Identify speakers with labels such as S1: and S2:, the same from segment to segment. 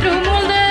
S1: Pedro Mulder.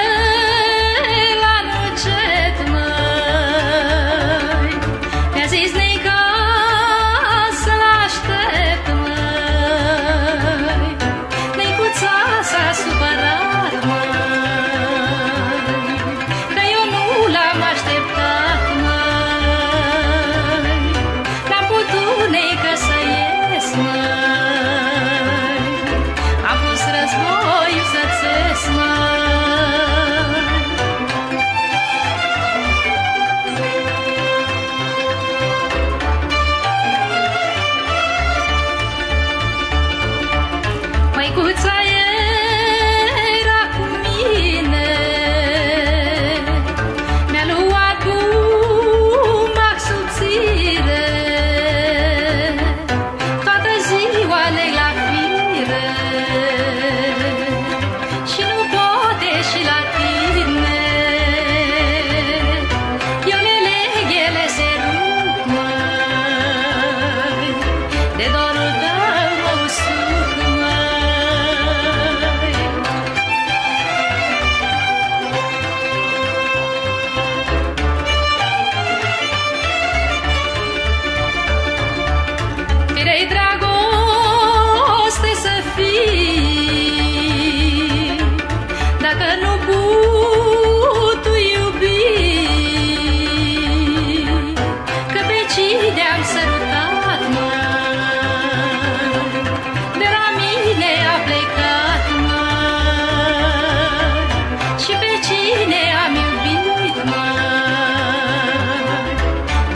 S1: Goed zijn.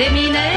S1: Let me know.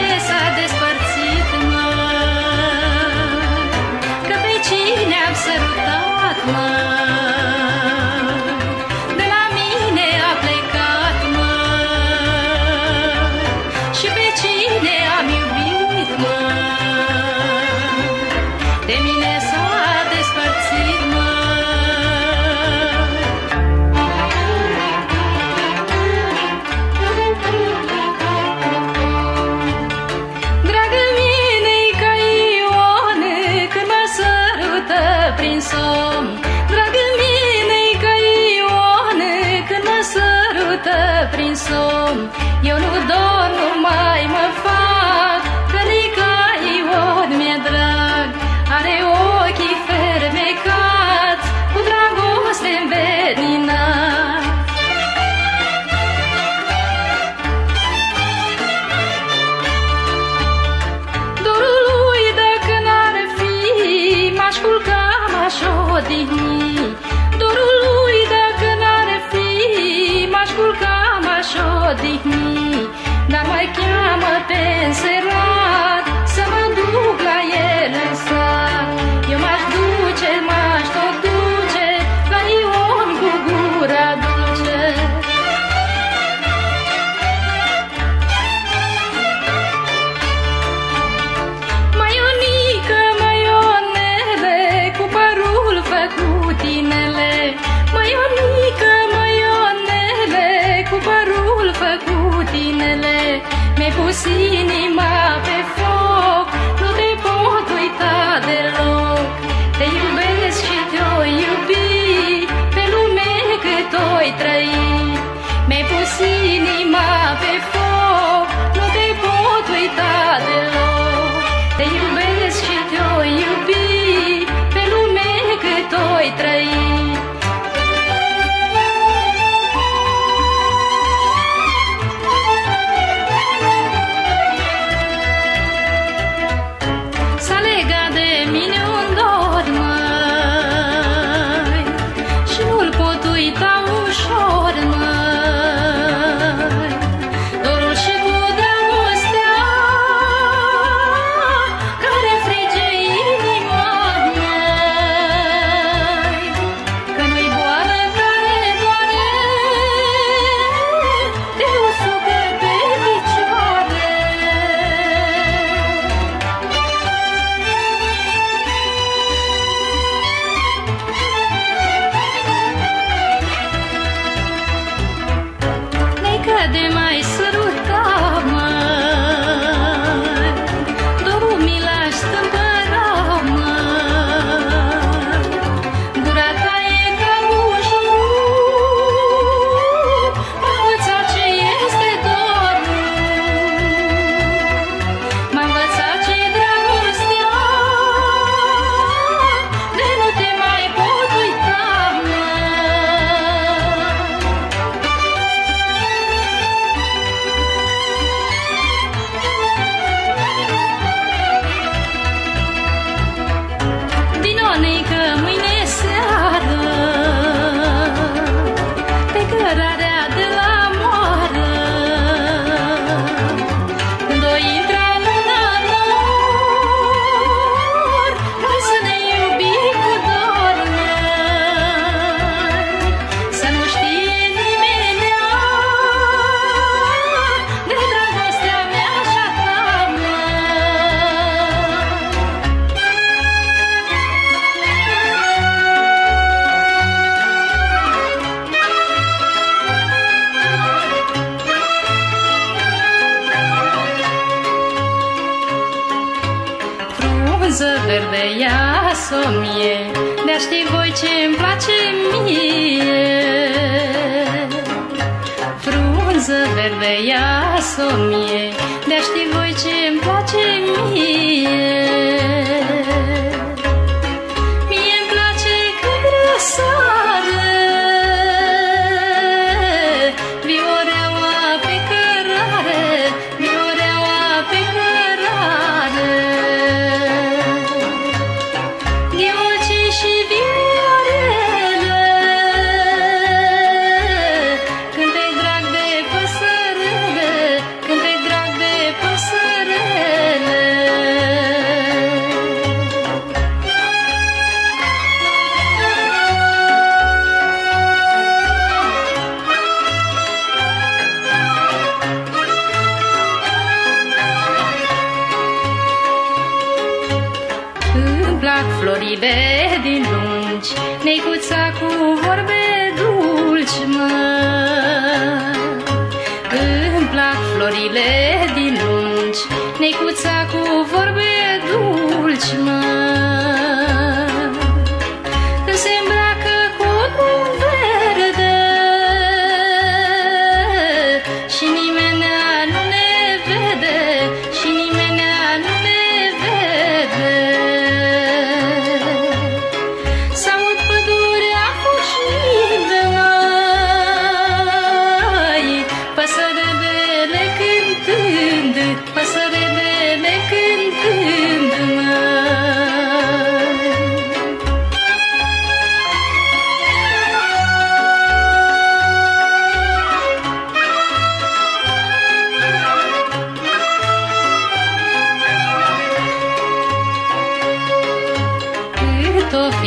S1: finele Mi-ai pus inima pe foc. Frunză verde ia somie De-a ști voi ce-mi place mie. Frunză verde ia somie De-a ști voi ce-mi place mie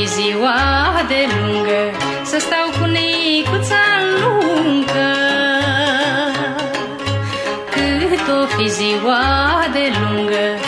S1: ziua de lungă Să stau cu micuța lungă